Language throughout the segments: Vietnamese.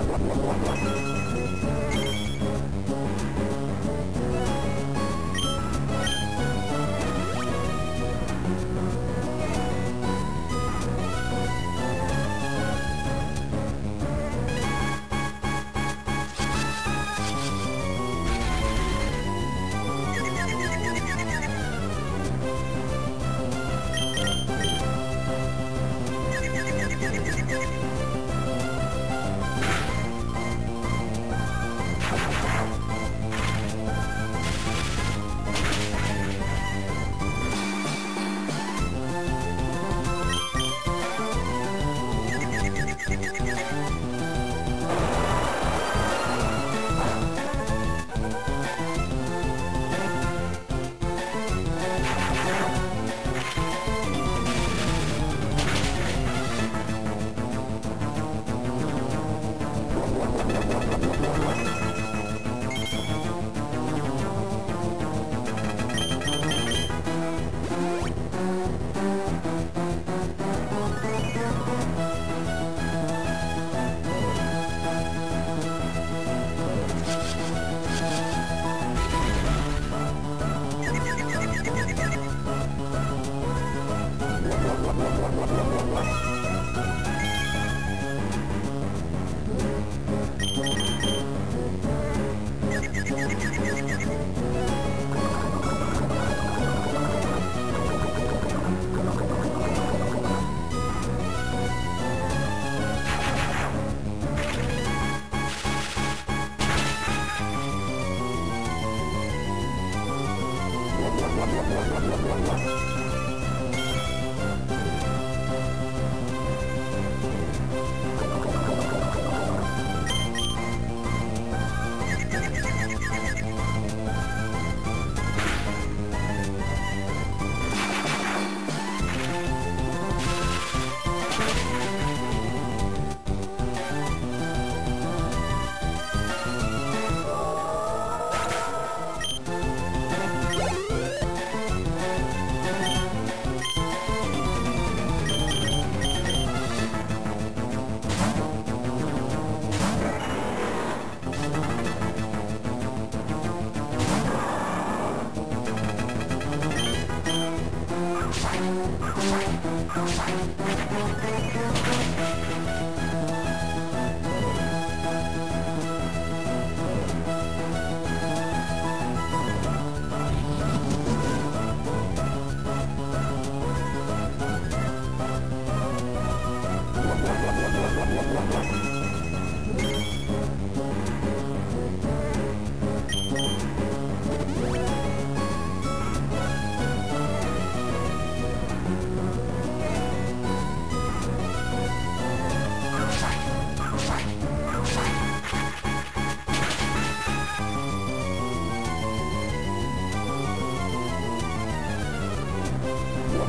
Thank you.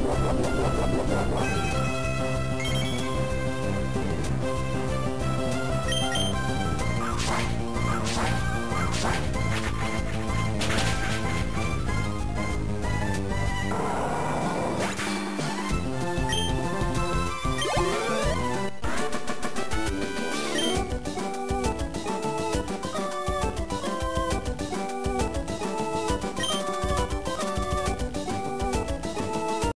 Let's go.